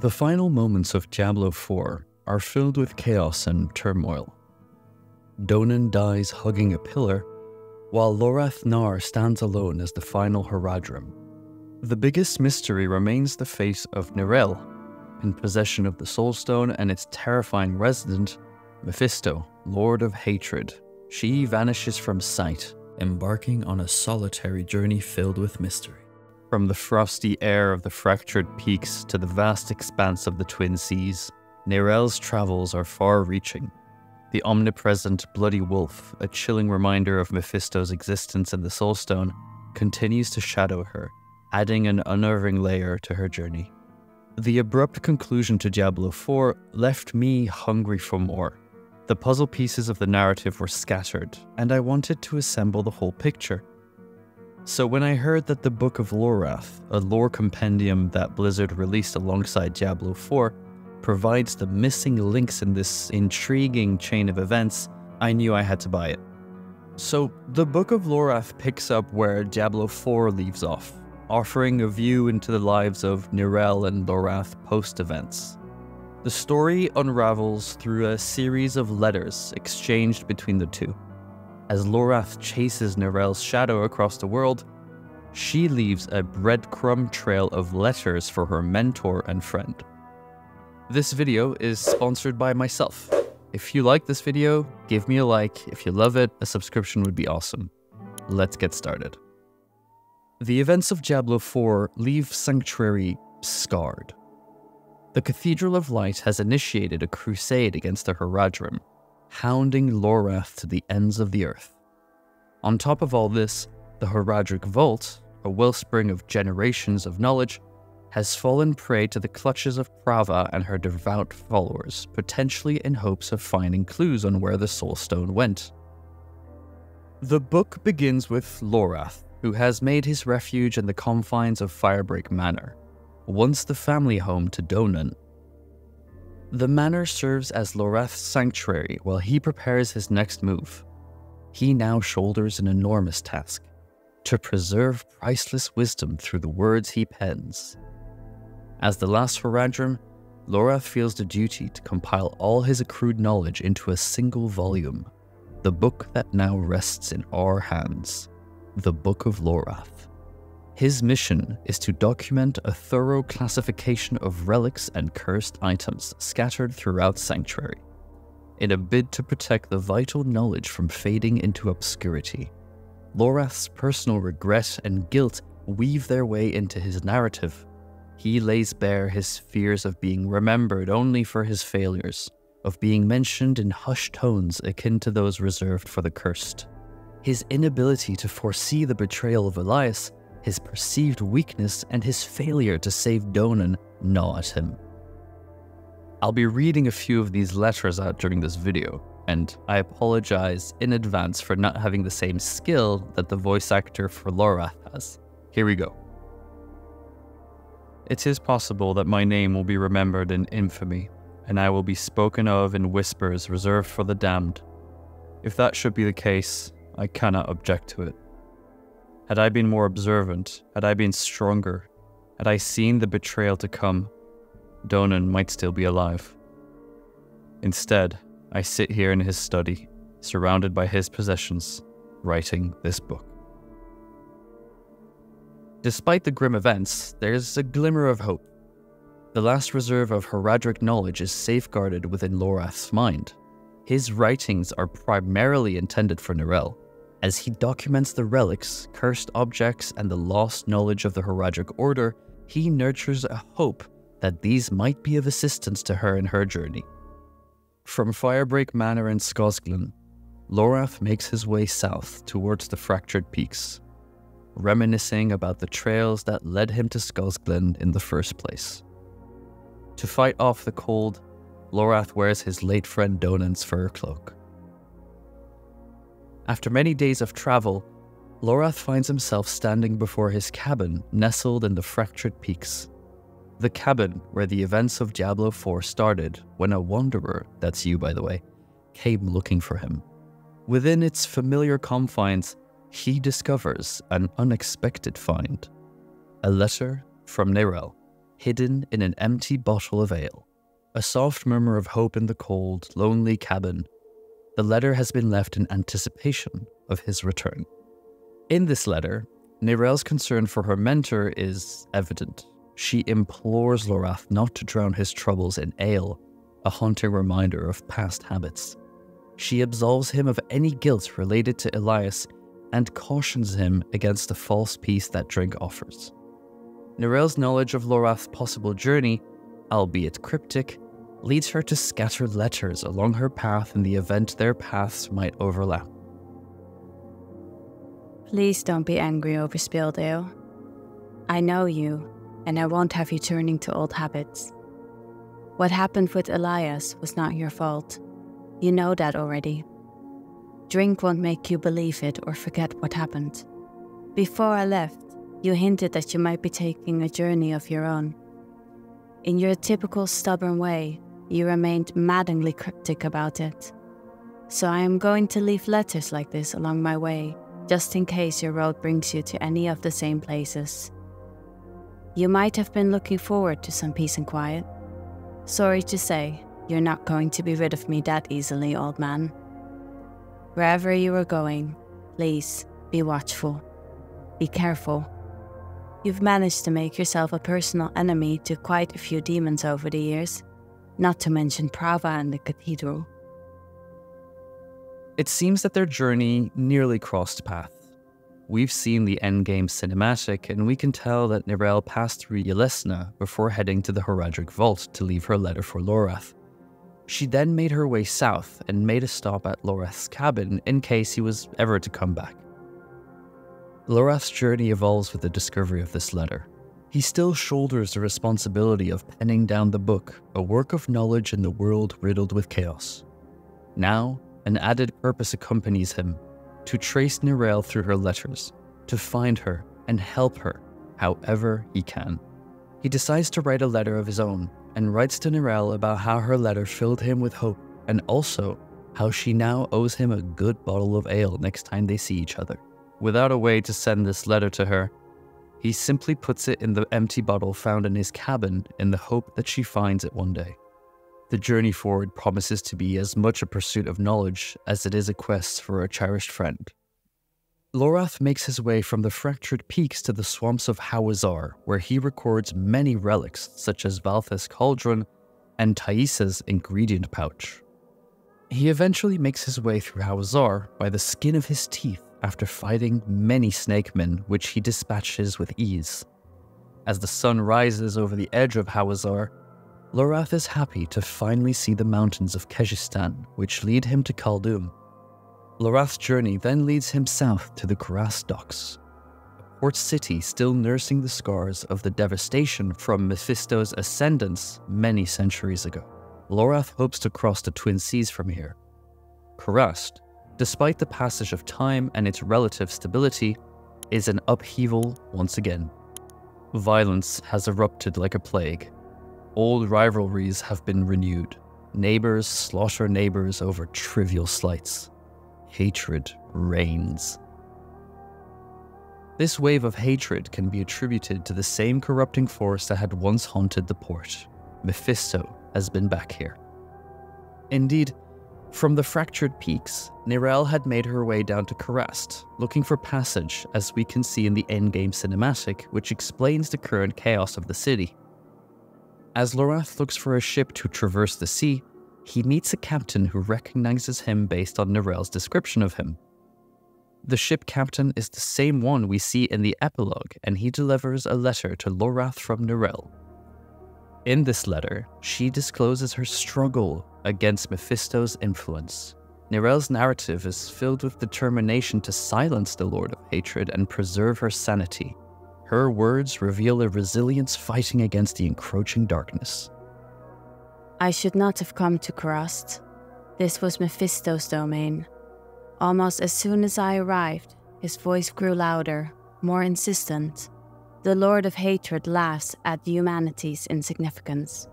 The final moments of Diablo 4 are filled with chaos and turmoil. Donan dies hugging a pillar, while Lorath Nahr stands alone as the final Horadrim. The biggest mystery remains the fate of Neyrelle, in possession of the Soulstone and its terrifying resident, Mephisto, Lord of Hatred. She vanishes from sight, embarking on a solitary journey filled with mystery. From the frosty air of the fractured peaks to the vast expanse of the Twin Seas, Neyrelle's travels are far reaching. The omnipresent Bloody Wolf, a chilling reminder of Mephisto's existence in the Soulstone, continues to shadow her, adding an unnerving layer to her journey. The abrupt conclusion to Diablo 4 left me hungry for more. The puzzle pieces of the narrative were scattered, and I wanted to assemble the whole picture. So when I heard that the Book of Lorath, a lore compendium that Blizzard released alongside Diablo 4, provides the missing links in this intriguing chain of events, I knew I had to buy it. So the Book of Lorath picks up where Diablo 4 leaves off, offering a view into the lives of Neyrelle and Lorath post events. The story unravels through a series of letters exchanged between the two. As Lorath chases Neyrelle's shadow across the world, she leaves a breadcrumb trail of letters for her mentor and friend. This video is sponsored by myself. If you like this video, give me a like. If you love it, a subscription would be awesome. Let's get started. The events of Diablo 4 leave Sanctuary scarred. The Cathedral of Light has initiated a crusade against the Horadrim, hounding Lorath to the ends of the earth. On top of all this, the Horadric Vault, a wellspring of generations of knowledge, has fallen prey to the clutches of Prava and her devout followers, potentially in hopes of finding clues on where the Soulstone went. The book begins with Lorath, who has made his refuge in the confines of Firebreak Manor, once the family home to Donan. The manor serves as Lorath's sanctuary while he prepares his next move. He now shoulders an enormous task to preserve priceless wisdom through the words he pens. As the last Horadrim, Lorath feels the duty to compile all his accrued knowledge into a single volume, the book that now rests in our hands, the Book of Lorath. His mission is to document a thorough classification of relics and cursed items scattered throughout Sanctuary, in a bid to protect the vital knowledge from fading into obscurity. Lorath's personal regret and guilt weave their way into his narrative. He lays bare his fears of being remembered only for his failures, of being mentioned in hushed tones akin to those reserved for the cursed. His inability to foresee the betrayal of Elias his perceived weakness and his failure to save Donan gnaw at him. I'll be reading a few of these letters out during this video, and I apologize in advance for not having the same skill that the voice actor for Lorath has. Here we go. It is possible that my name will be remembered in infamy, and I will be spoken of in whispers reserved for the damned. If that should be the case, I cannot object to it. Had I been more observant, had I been stronger, had I seen the betrayal to come, Donan might still be alive. Instead, I sit here in his study, surrounded by his possessions, writing this book. Despite the grim events, there's a glimmer of hope. The last reserve of Horadric knowledge is safeguarded within Lorath's mind. His writings are primarily intended for Neyrelle, as he documents the relics, cursed objects, and the lost knowledge of the Horadric Order, he nurtures a hope that these might be of assistance to her in her journey. From Firebreak Manor in Scosglen, Lorath makes his way south towards the Fractured Peaks, reminiscing about the trails that led him to Scosglen in the first place. To fight off the cold, Lorath wears his late friend Donan's fur cloak. After many days of travel, Lorath finds himself standing before his cabin nestled in the fractured peaks. The cabin where the events of Diablo 4 started when a wanderer, that's you by the way, came looking for him. Within its familiar confines, he discovers an unexpected find a letter from Neyrelle, hidden in an empty bottle of ale. A soft murmur of hope in the cold, lonely cabin. The letter has been left in anticipation of his return. In this letter, Neyrelle's concern for her mentor is evident. She implores Lorath not to drown his troubles in ale, a haunting reminder of past habits. She absolves him of any guilt related to Elias and cautions him against the false peace that drink offers. Neyrelle's knowledge of Lorath's possible journey, albeit cryptic, leads her to scatter letters along her path in the event their paths might overlap. Please don't be angry over spiledale. I know you, and I won't have you turning to old habits. What happened with Elias was not your fault. You know that already. Drink won't make you believe it or forget what happened. Before I left, you hinted that you might be taking a journey of your own. In your typical stubborn way, you remained maddeningly cryptic about it. So I am going to leave letters like this along my way, just in case your road brings you to any of the same places. You might have been looking forward to some peace and quiet. Sorry to say, you're not going to be rid of me that easily, old man. Wherever you are going, please be watchful. Be careful. You've managed to make yourself a personal enemy to quite a few demons over the years, not to mention Prava and the cathedral. It seems that their journey nearly crossed paths. We've seen the endgame cinematic, and we can tell that Neyrelle passed through Yelesna before heading to the Horadric Vault to leave her letter for Lorath. She then made her way south and made a stop at Lorath's cabin in case he was ever to come back. Lorath's journey evolves with the discovery of this letter. He still shoulders the responsibility of penning down the book, a work of knowledge in the world riddled with chaos. Now, an added purpose accompanies him to trace Neyrelle through her letters, to find her and help her however he can. He decides to write a letter of his own and writes to Neyrelle about how her letter filled him with hope and also how she now owes him a good bottle of ale next time they see each other. Without a way to send this letter to her, he simply puts it in the empty bottle found in his cabin in the hope that she finds it one day. The journey forward promises to be as much a pursuit of knowledge as it is a quest for a cherished friend. Lorath makes his way from the fractured peaks to the swamps of Hawezar, where he records many relics such as Valtha's cauldron and Thaisa's ingredient pouch. He eventually makes his way through Hawezar by the skin of his teeth after fighting many snakemen, which he dispatches with ease. As the sun rises over the edge of Hawezar, Lorath is happy to finally see the mountains of Kehjistan, which lead him to Caldeum. Lorath's journey then leads him south to the Kurast docks, a port city still nursing the scars of the devastation from Mephisto's ascendance many centuries ago. Lorath hopes to cross the Twin Seas from here. Kurast, despite the passage of time and its relative stability, is an upheaval once again. Violence has erupted like a plague. Old rivalries have been renewed. Neighbors slaughter neighbors over trivial slights hatred reigns. This wave of hatred can be attributed to the same corrupting force that had once haunted the port. Mephisto has been back here. Indeed, from the fractured peaks, Neyrelle had made her way down to Kurast, looking for passage, as we can see in the endgame cinematic, which explains the current chaos of the city. As Lorath looks for a ship to traverse the sea, he meets a captain who recognizes him based on Neyrelle's description of him. The ship captain is the same one we see in the epilogue, and he delivers a letter to Lorath from Neyrelle. In this letter, she discloses her struggle against Mephisto's influence. Neyrelle's narrative is filled with determination to silence the Lord of Hatred and preserve her sanity. Her words reveal a resilience fighting against the encroaching darkness. I should not have come to Kurast. This was Mephisto's domain. Almost as soon as I arrived, his voice grew louder, more insistent. The Lord of Hatred laughs at humanity's insignificance.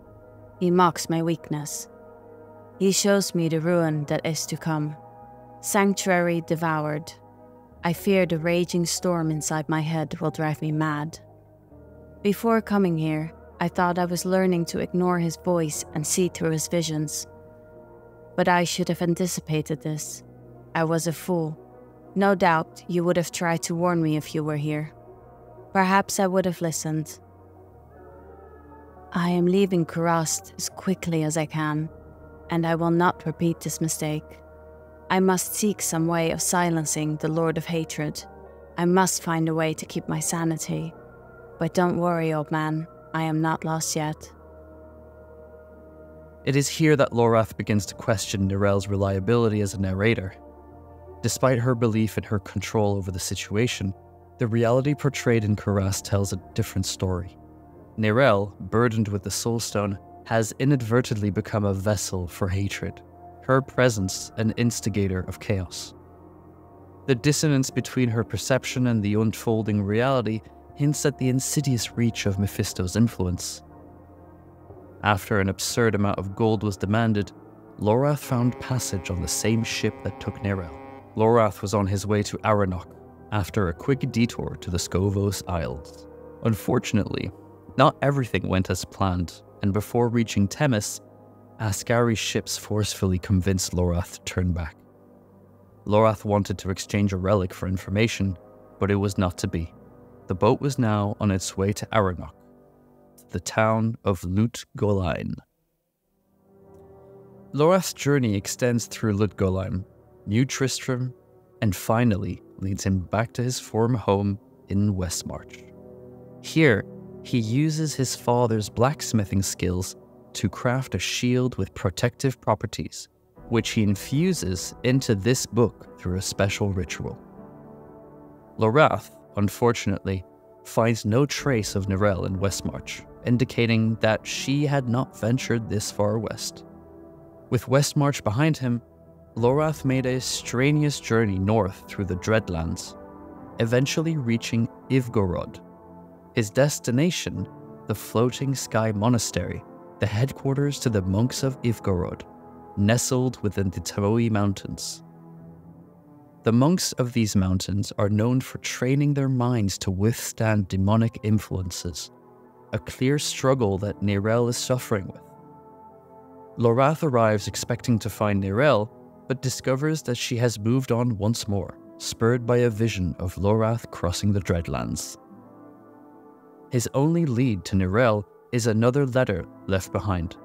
He mocks my weakness. He shows me the ruin that is to come. Sanctuary devoured. I fear the raging storm inside my head will drive me mad. Before coming here, I thought I was learning to ignore his voice and see through his visions. But I should have anticipated this. I was a fool. No doubt you would have tried to warn me if you were here. Perhaps I would have listened. I am leaving Kurast as quickly as I can, and I will not repeat this mistake. I must seek some way of silencing the Lord of Hatred. I must find a way to keep my sanity. But don't worry, old man, I am not lost yet. It is here that Lorath begins to question Neyrelle's reliability as a narrator. Despite her belief in her control over the situation, the reality portrayed in Kurast tells a different story. Neyrelle, burdened with the Soul Stone, has inadvertently become a vessel for hatred, her presence an instigator of chaos. The dissonance between her perception and the unfolding reality hints at the insidious reach of Mephisto's influence. After an absurd amount of gold was demanded, Lorath found passage on the same ship that took Neyrelle. Lorath was on his way to Aranok after a quick detour to the Scovos Isles. Unfortunately, not everything went as planned, and before reaching Temis, Ascari's ships forcefully convinced Lorath to turn back. Lorath wanted to exchange a relic for information, but it was not to be. The boat was now on its way to Aranok, the town of Lut. Lorath's journey extends through Lut New Tristram, and finally leads him back to his former home in Westmarch. Here, he uses his father's blacksmithing skills to craft a shield with protective properties, which he infuses into this book through a special ritual. Lorath unfortunately, finds no trace of Neyrelle in Westmarch, indicating that she had not ventured this far west. With Westmarch behind him, Lorath made a strenuous journey north through the Dreadlands, eventually reaching Ivgorod. His destination, the Floating Sky Monastery, the headquarters to the monks of Ivgorod, nestled within the Tamoe Mountains. The monks of these mountains are known for training their minds to withstand demonic influences, a clear struggle that Neyrelle is suffering with. Lorath arrives expecting to find Neyrelle, but discovers that she has moved on once more, spurred by a vision of Lorath crossing the Dreadlands. His only lead to Neyrelle is another letter left behind,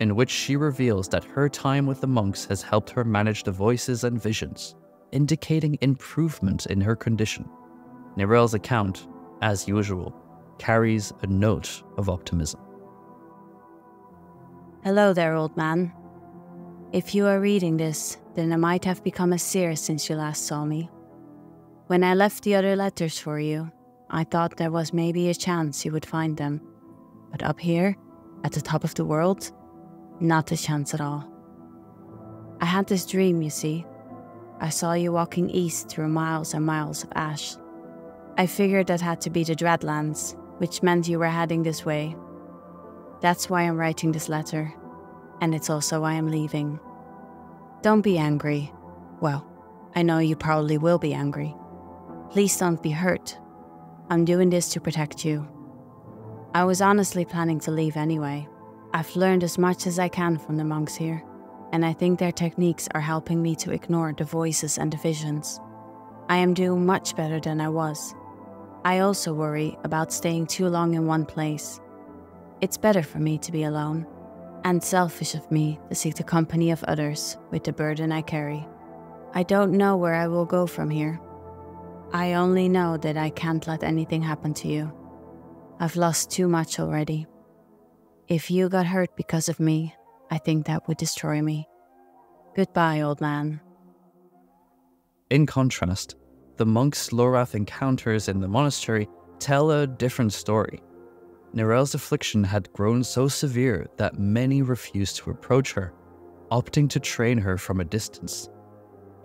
in which she reveals that her time with the monks has helped her manage the voices and visions indicating improvement in her condition. Neyrelle's account, as usual, carries a note of optimism. Hello there, old man. If you are reading this, then I might have become a seer since you last saw me. When I left the other letters for you, I thought there was maybe a chance you would find them. But up here, at the top of the world, not a chance at all. I had this dream, you see, I saw you walking east through miles and miles of ash. I figured that had to be the Dreadlands, which meant you were heading this way. That's why I'm writing this letter, and it's also why I'm leaving. Don't be angry. Well, I know you probably will be angry. Please don't be hurt. I'm doing this to protect you. I was honestly planning to leave anyway. I've learned as much as I can from the monks here and I think their techniques are helping me to ignore the voices and the visions. I am doing much better than I was. I also worry about staying too long in one place. It's better for me to be alone, and selfish of me to seek the company of others with the burden I carry. I don't know where I will go from here. I only know that I can't let anything happen to you. I've lost too much already. If you got hurt because of me, I think that would destroy me. Goodbye, old man. In contrast, the monks Lorath encounters in the monastery tell a different story. Neyrelle's affliction had grown so severe that many refused to approach her, opting to train her from a distance.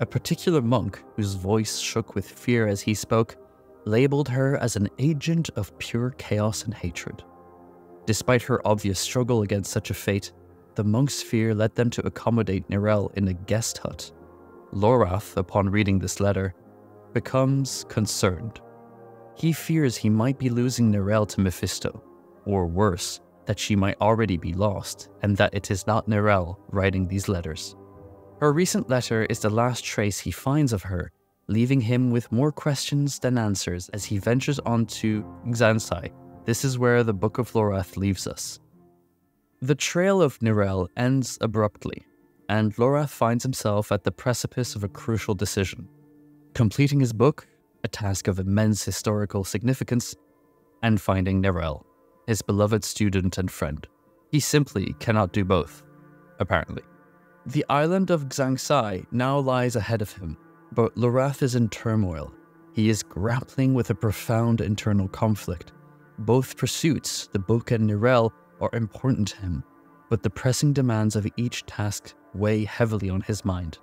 A particular monk, whose voice shook with fear as he spoke, labeled her as an agent of pure chaos and hatred. Despite her obvious struggle against such a fate, the monk's fear led them to accommodate Neyrelle in a guest hut. Lorath, upon reading this letter, becomes concerned. He fears he might be losing Neyrelle to Mephisto, or worse, that she might already be lost, and that it is not Neyrelle writing these letters. Her recent letter is the last trace he finds of her, leaving him with more questions than answers as he ventures on to Xiansai. This is where the Book of Lorath leaves us. The trail of Neyrelle ends abruptly, and Lorath finds himself at the precipice of a crucial decision. Completing his book, a task of immense historical significance, and finding Neyrelle, his beloved student and friend. He simply cannot do both, apparently. The island of Xiansai now lies ahead of him, but Lorath is in turmoil. He is grappling with a profound internal conflict. Both pursuits, the book and Neyrelle, are important to him, but the pressing demands of each task weigh heavily on his mind.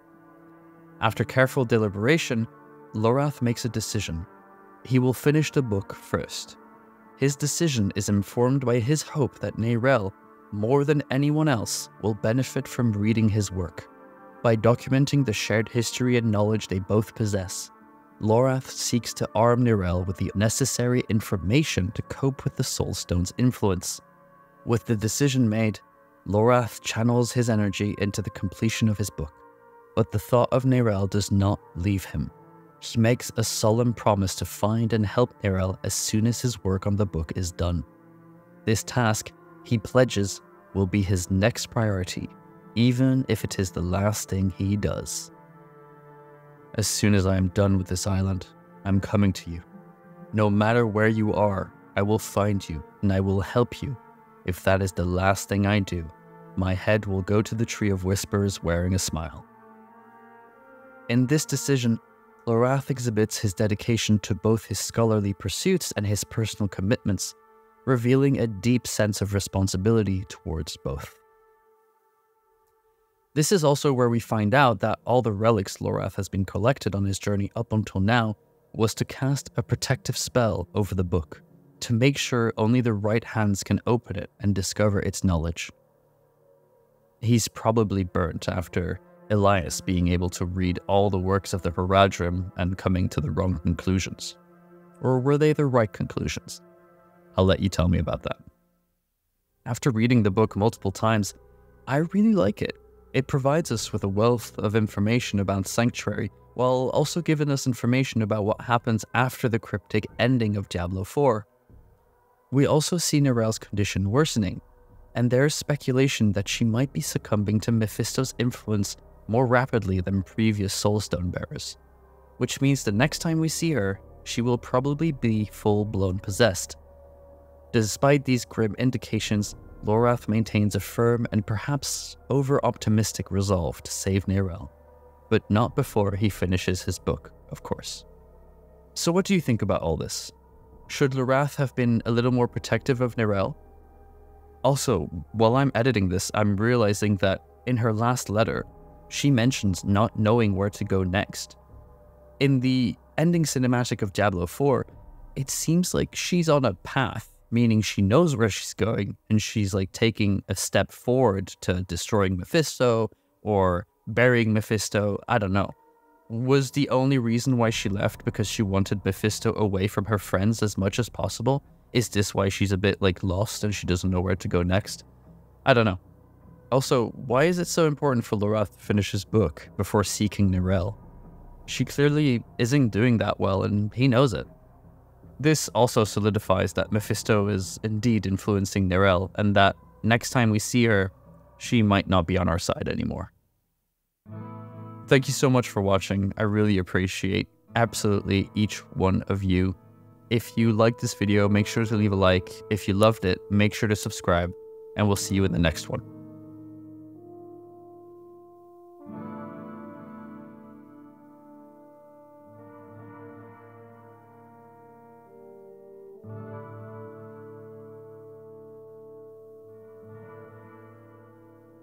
After careful deliberation, Lorath makes a decision. He will finish the book first. His decision is informed by his hope that Neyrelle, more than anyone else, will benefit from reading his work. By documenting the shared history and knowledge they both possess, Lorath seeks to arm Neyrelle with the necessary information to cope with the Soulstone's influence. With the decision made, Lorath channels his energy into the completion of his book, but the thought of Neyrelle does not leave him. He makes a solemn promise to find and help Neyrelle as soon as his work on the book is done. This task, he pledges, will be his next priority, even if it is the last thing he does. As soon as I am done with this island, I'm coming to you. No matter where you are, I will find you and I will help you if that is the last thing I do, my head will go to the Tree of Whispers wearing a smile. In this decision, Lorath exhibits his dedication to both his scholarly pursuits and his personal commitments, revealing a deep sense of responsibility towards both. This is also where we find out that all the relics Lorath has been collected on his journey up until now was to cast a protective spell over the book to make sure only the right hands can open it and discover its knowledge. He's probably burnt after Elias being able to read all the works of the Horadrim and coming to the wrong conclusions. Or were they the right conclusions? I'll let you tell me about that. After reading the book multiple times, I really like it. It provides us with a wealth of information about Sanctuary, while also giving us information about what happens after the cryptic ending of Diablo 4 we also see Neyrelle's condition worsening, and there is speculation that she might be succumbing to Mephisto's influence more rapidly than previous Soulstone bearers, which means the next time we see her, she will probably be full blown possessed. Despite these grim indications, Lorath maintains a firm and perhaps over optimistic resolve to save Neyrelle, but not before he finishes his book, of course. So, what do you think about all this? Should Lorath have been a little more protective of Neyrelle? Also, while I'm editing this, I'm realizing that in her last letter, she mentions not knowing where to go next. In the ending cinematic of Diablo 4, it seems like she's on a path, meaning she knows where she's going and she's like taking a step forward to destroying Mephisto or burying Mephisto. I don't know was the only reason why she left because she wanted Mephisto away from her friends as much as possible? Is this why she's a bit like lost and she doesn't know where to go next? I don't know. Also, why is it so important for Lorath to finish his book before seeking Neyrelle? She clearly isn't doing that well and he knows it. This also solidifies that Mephisto is indeed influencing Neyrelle and that next time we see her, she might not be on our side anymore. Thank you so much for watching. I really appreciate absolutely each one of you. If you liked this video, make sure to leave a like. If you loved it, make sure to subscribe, and we'll see you in the next one.